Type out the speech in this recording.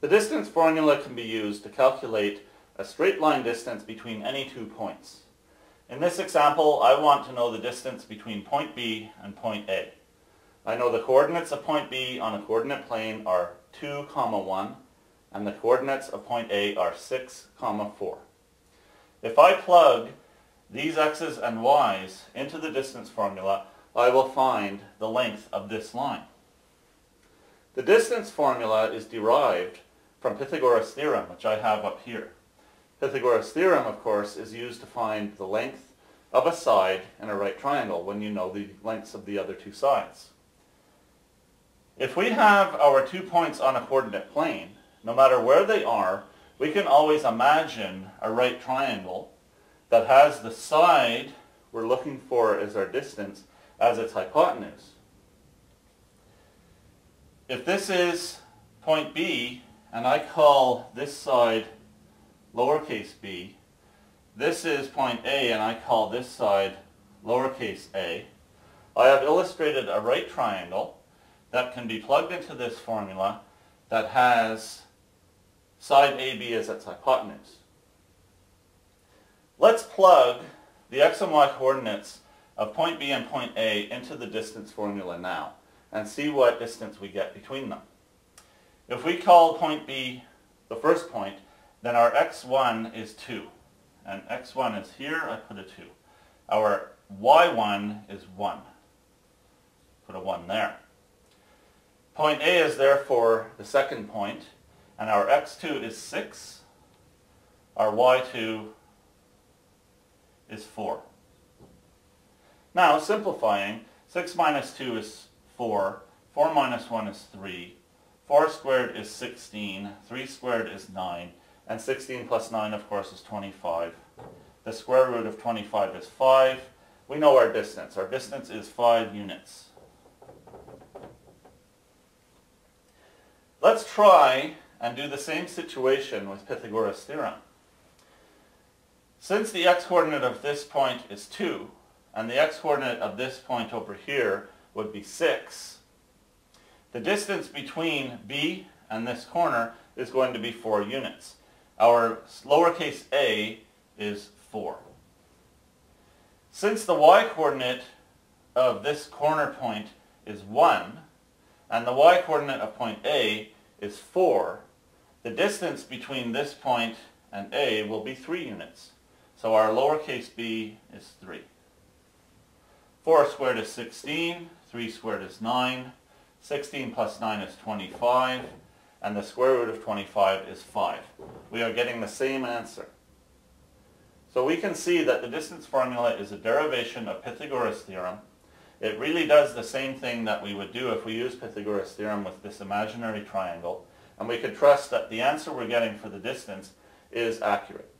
The distance formula can be used to calculate a straight line distance between any two points. In this example, I want to know the distance between point B and point A. I know the coordinates of point B on a coordinate plane are 2, comma 1, and the coordinates of point A are 6, comma 4. If I plug these x's and y's into the distance formula, I will find the length of this line. The distance formula is derived from Pythagoras' theorem, which I have up here. Pythagoras' theorem, of course, is used to find the length of a side in a right triangle when you know the lengths of the other two sides. If we have our two points on a coordinate plane, no matter where they are, we can always imagine a right triangle that has the side we're looking for as our distance as its hypotenuse. If this is point B, and I call this side lowercase b, this is point A, and I call this side lowercase a, I have illustrated a right triangle that can be plugged into this formula that has side AB as its hypotenuse. Let's plug the x and y coordinates of point B and point A into the distance formula now and see what distance we get between them. If we call point B the first point, then our x1 is 2. And x1 is here, I put a 2. Our y1 is 1. Put a 1 there. Point A is therefore the second point, and our x2 is 6. Our y2 is 4. Now, simplifying, 6 minus 2 is 4, 4 minus 1 is 3, 4 squared is 16, 3 squared is 9, and 16 plus 9, of course, is 25. The square root of 25 is 5. We know our distance. Our distance is 5 units. Let's try and do the same situation with Pythagoras' theorem. Since the x-coordinate of this point is 2, and the x-coordinate of this point over here would be 6, the distance between B and this corner is going to be 4 units. Our lowercase a is 4. Since the y-coordinate of this corner point is 1, and the y-coordinate of point A is 4, the distance between this point and A will be 3 units. So our lowercase b is 3. 4 squared is 16, 3 squared is 9, 16 plus 9 is 25, and the square root of 25 is 5. We are getting the same answer. So we can see that the distance formula is a derivation of Pythagoras' theorem. It really does the same thing that we would do if we use Pythagoras' theorem with this imaginary triangle, and we could trust that the answer we're getting for the distance is accurate.